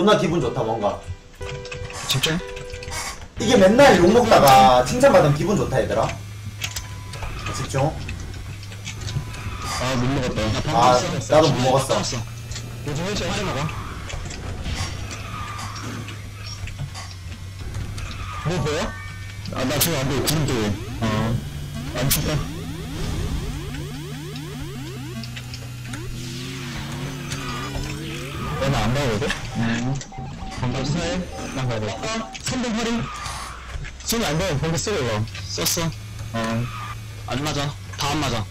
존나 기분 좋다 뭔가 집중. 이게 맨날 욕 먹다가 칭찬받으면 기분 좋다 얘들아 자, 집중 아, 못 먹었다. 아 나도 못 먹었어 요즘 일찍 많이 먹어. 뭐 보여? 아, 나 지금 안 보여. 구름 보여. 어. 안 춥다. 너는 안 나오거든? 응. 방금 사해? 난 가야 돼. 어? 3번 활용? 지금 안 돼. 방금 쓰고 이거. 썼어. 어. 안 맞아. 다 안 맞아.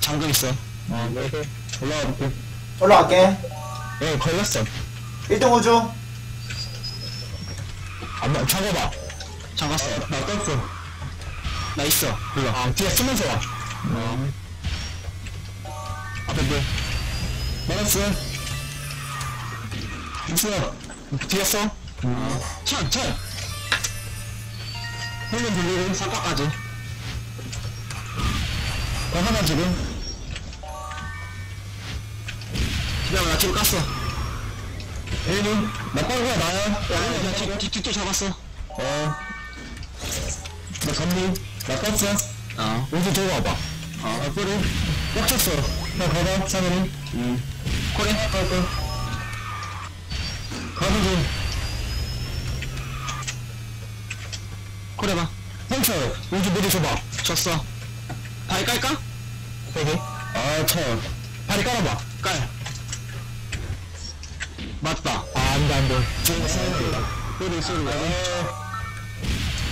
잠금 있어. 어, 네. 올라가 볼게. 올라갈게 예, 걸렸어. 1등 우주 안, 나- 잠가봐. 잠갔어. 나 떴어. 나 있어. 불러. 아, 뒤에 쓰면서 와. 어. 앞에 물. 막았어. 있어. 뒤에 써. 어. 찬, 찬. 흘면 돌리고, 사과까지. 어, 하나 지금. 기다려, 나 지금 깠어. 에이는 나 빠르가 나야. 야, 야, 뒤, 뒤, 뒤쪽 잡았어. 어. 나 감리. 나 떴어. 어. 여기 들고 와봐. 어. 아, 꼬리. 꽉 찼어. 나 가봐, 사면은. 응. 꼬리. 갈 거. 가는 중. 꼬리 봐. 멈춰. 우주 미리 줘봐. 쳤어. 다리 깔까? 여기. 아, 쳐. 다리 깔아봐. 깔. 맞다. 아, 안 돼, 안 돼. 지금 꼬리 소리 나.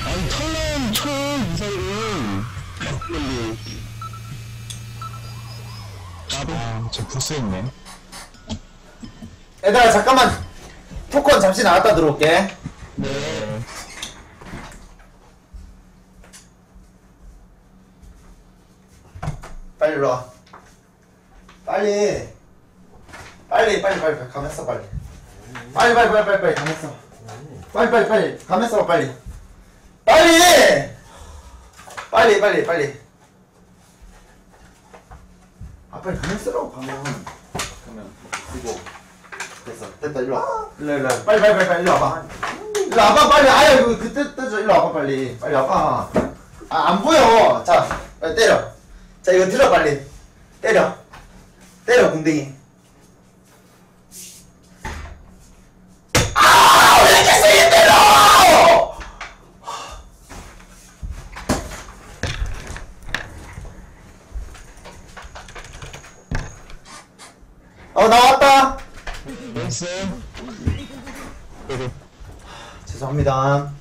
아니, 쳐, 이사이를. 빨리. 나도. 아, 저 부스 있네. 얘들아 잠깐만 토큰 잠시 나갔다 들어올게. 네. 빨리 일로 와. 빨리. 빨리 빨리 빨리 빨리. 가면서 빨리. 빨리 빨리 빨리 빨리 빨리. 가면서 빨리 빨리 빨리. 가면서 빨리. 빨리! 빨리 빨리 빨리. 아 빨리 가면서라고 가면 됐다 일로 와. 일로 일로 일로. 빨리 빨리 빨리 빨리 일로 와봐. 일로 와봐 빨리. 아유 그 그때 때죠. 일로 와봐 빨리. 빨리 와봐. 아 안 보여. 자 빨리 때려. 자 이거 들어 빨리. 때려. 때려 궁뎅이. 아왜 이렇게 세게 때려! 어 나왔 다 됐어. 여기. 죄송합니다